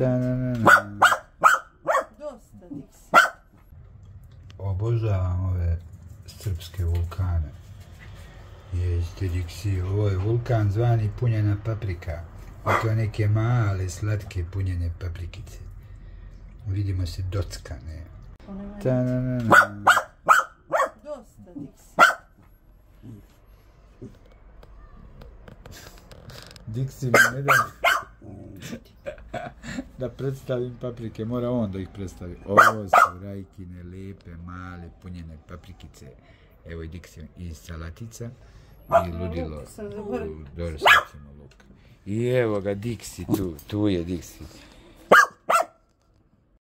Dosta, Dixi. Obožavam ove srpske vulkane. Jeste Dixi, ovo je vulkan zvani punjena paprika. I to neke male, slatke punjene paprikice. Vidimo se dockane. Ona ima Ta-na-na-na. Dosta, Dixi. Dixi mi ne da... da predstavim paprike, mora on da ih predstavi. Ovo su rajkine, lijepe, male, punjene paprikice. Evo i Dixi i salatica. I ludilo. Dobro, sad ćemo luk. I evo ga Dixi tu, tu je Dixi.